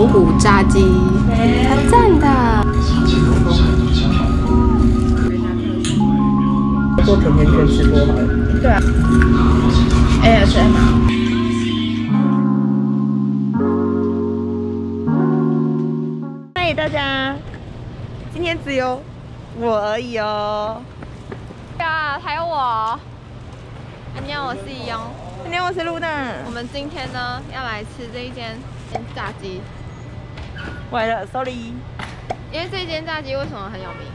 老虎炸鸡，很赞的。做甜甜圈直播好了。对啊，ASM。嗨，大家，今天只有我而已哦。对啊，还有我。今天，我是易庸。今天我是露娜。我们今天呢要来吃这一间炸鸡。歪了，sorry。因为这间炸鸡为什么很有名？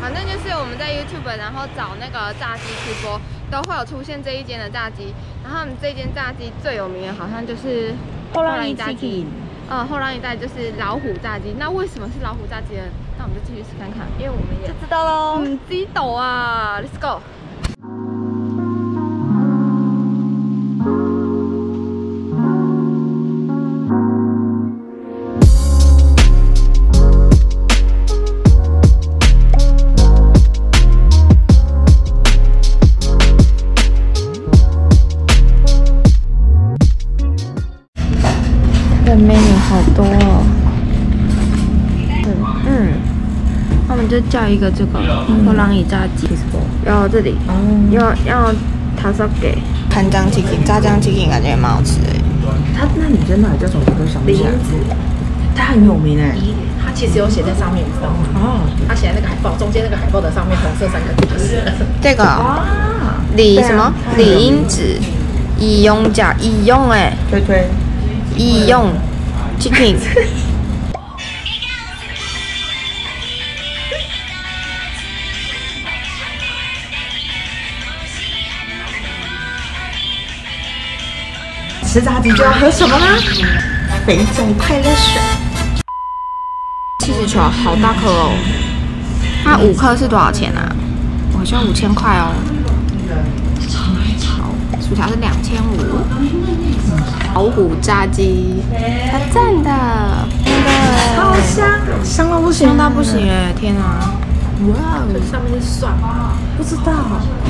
反正就是我们在 YouTube 然后找那个炸鸡直播，都会有出现这一间的炸鸡。然后我们这间炸鸡最有名的，好像就是后浪一炸鸡。嗯，后浪一代就是老虎炸鸡。那为什么是老虎炸鸡呢？那我们就继续吃看看，因为我们也就知道喽。嗯，鸡斗啊，Let's go。就叫一个这个后浪椅炸鸡，然后这里要要塔萨给看酱鸡丁，炸酱鸡丁感觉也蛮好吃的。他那女生到底叫什么？我都想不起来。它很有名哎，他其实有写在上面，你知道吗？哦，他写在那个海报中间那个海报的上面，红色三个字。这个李什么？李英子，乙用甲乙用哎，推推，乙用 chicken。吃炸鸡就要喝什么呢？肥总快乐水。气死球好大颗哦！那五颗是多少钱啊？好像五千块哦。好，薯条是两千五。老虎炸鸡，很赞的，真的好香，香到不行，香到不行哎！天啊！哇，上面是蒜，不知道，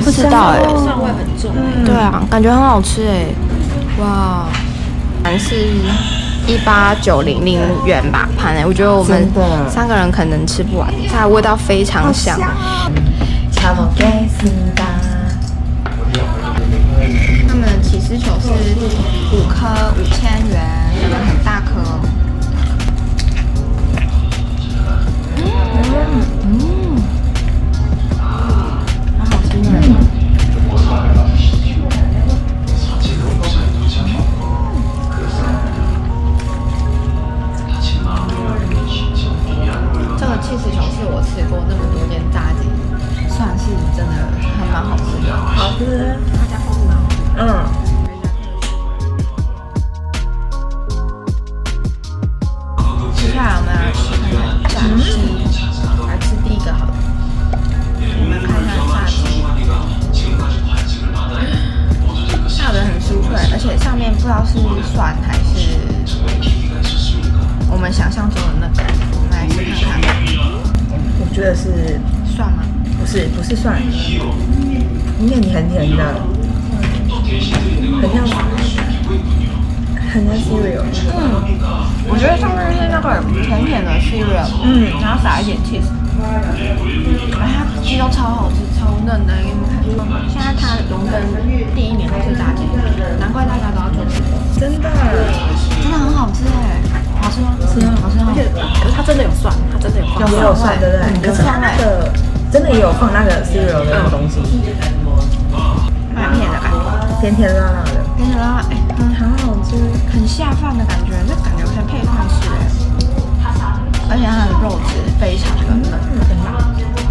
不知道哎，蒜味很重。对啊，感觉很好吃哎。哇，盘是一八九零零元吧，盘哎，我觉得我们三个人可能吃不完，它的味道非常香。他们的起司球是五颗五千元，很大颗。面很甜的，很像，很像 cereal。嗯，我觉得上面是那个甜甜的 cereal，嗯，然后撒一点 cheese。哎呀，鸡肉超好吃，超嫩的，给你们看。现在它荣登第一名都是炸鸡，难怪大家都要做这个。真的，真的很好吃哎，好吃吗？吃啊，好吃啊。而且，可是它真的有蒜，它真的有蒜，有蒜，对不对？可是它那个真的也有放那个 cereal 的那种东西。蛮甜的感觉，甜甜辣辣的，甜甜辣辣，哎，很好吃，很下饭的感觉，就感觉可以配饭吃哎。而且它的肉质非常的嫩，很辣，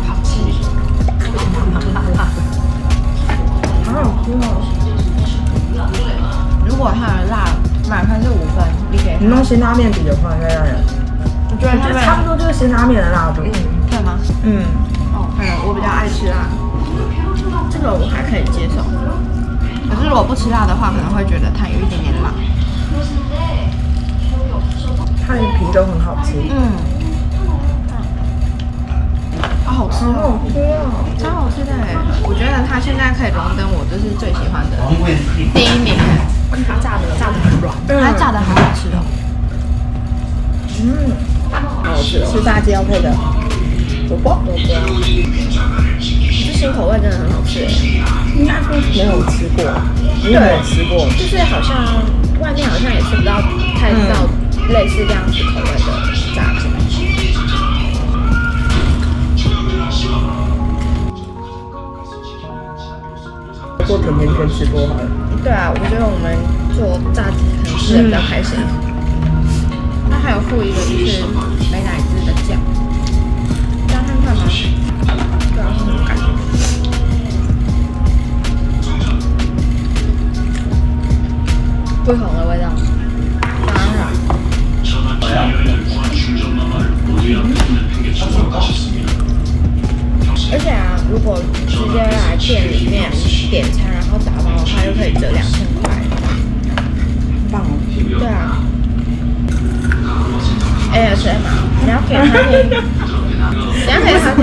好吃，好好吃哦。如果它的辣满分是五分，你给你弄辛拉面比的话，应该要我觉得差不多就是辛拉面的辣度，嗯对吗？嗯，我比较爱吃辣。这个我还可以接受，可是如果不吃辣的话，可能会觉得它有一点点辣。它的皮都很好吃，嗯，好好吃哦，超好吃的哎！我觉得它现在可以荣登我就是最喜欢的第一名它炸的炸的很软，它炸的好好吃哦。嗯，好好吃哦。吃炸鸡要配的火锅，多多，这新口味真的很好吃耶，应该说没有吃过，没有吃过？就是好像外面好像也吃不到太到类似这样子口味的炸鸡。做甜甜圈吃多好了。对啊，我觉得我们做炸鸡可能吃的比较开心。它还有附一个就是美乃不同的味道，当然。而且啊，如果直接来店里面点餐，然后打包的话，就可以折两千块。棒哦！对啊。ASM 啊，你要给他听，你要给他听，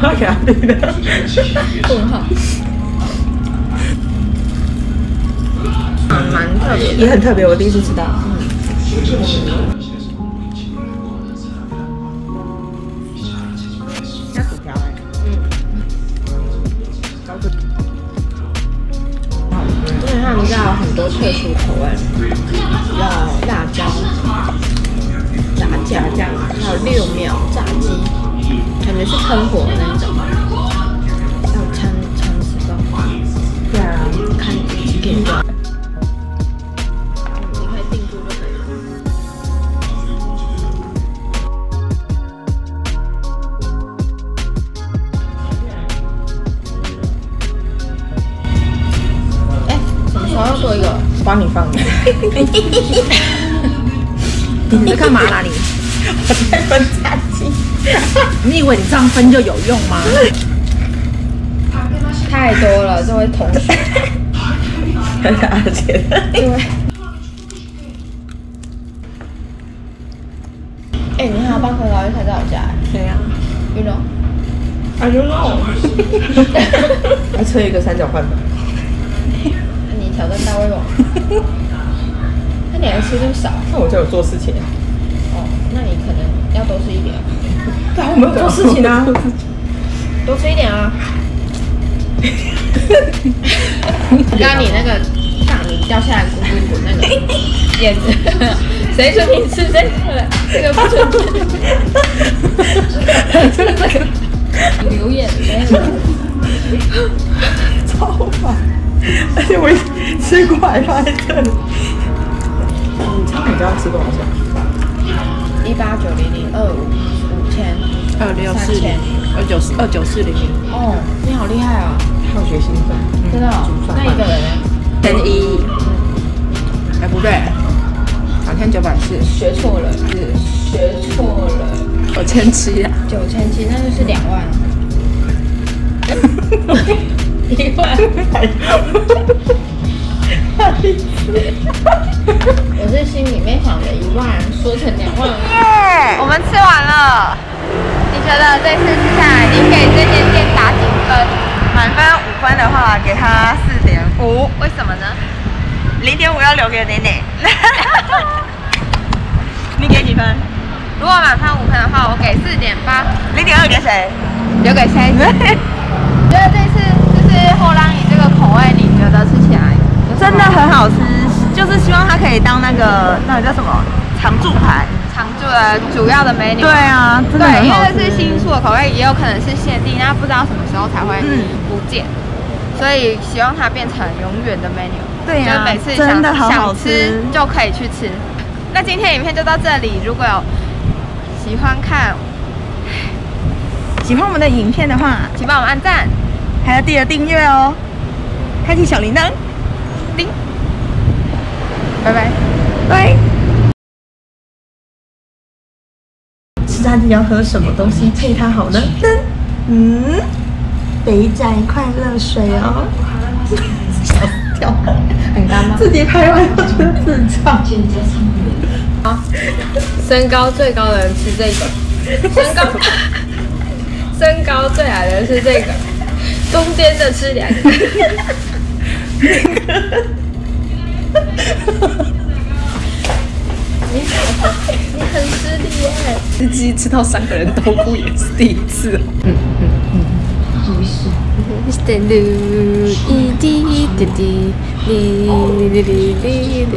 他给他听的。问号。蛮特别的，也很特别，我第一次知道。加薯条哎，嗯。因为他们家有很多特殊口味，有辣椒、炸酱、酱，还有六秒炸鸡，感觉是喷火的那帮你放的。你在干嘛啦你？我在分炸鸡。你以为你这样分就有用吗？太多了，这位同学，很而且，这位。哎、你还有半颗高丽菜在我家谁呀。，you know？I don't know。还吹一个三角饭吧。那你挑战大胃王？那你还吃这么少？那我就有做事情。哦，那你可能要多吃一点，对啊，我没有做事情啊。多吃一点啊。刚刚你那个大米掉下来滚滚滚那个 眼子，谁说你吃这个？这个不准。这个这个吃过还放在这里。你差点就要吃多少钱？一八九零零二五五千二六四。二九四二九四零零，哦，你好厉害哦！好学心算，真的、哦？那一个人呢？千一，哎不对，两千九百四，学错了，是学错了，九千七啊，九千七，那就是两万。一万，我是心里面想的一万，说成两万。耶！我们吃完了，你觉得这次吃下来，你给这间店打几分？满分五分的话，给他四点五，为什么呢？零点五要留给奶奶。你给几分？如果满分五分的话，我给四点八，零点二给谁？留给下一次。觉得这次就是后浪椅这个口味，你觉得吃起来有什么真的很好吃，就是希望它可以当那个那个叫什么常驻牌。常驻的主要的 menu。对啊，真的对，因。为这是新出的口味，也有可能是限定，那不知道什么时候才会嗯不见，所以希望它变成永远的 menu。对呀就每次想想吃吃就可以去吃。那今天影片就到这里，如果有喜欢看，喜欢我们的影片的话，请帮我们按赞，还要记得订阅哦，开启小铃铛，叮，拜拜。拜。吃炸鸡要喝什么东西配它好呢？噔，嗯，肥仔快乐水哦。笑掉，很干吗？自己拍完又觉得自障。身高最高的人吃这个，身高身高最矮的人吃这个，中间的吃两个。你很你很吃鸡吃到三个人都哭也是第一次哦。嗯嗯嗯，是的，噜，一滴滴滴，滴滴滴滴滴。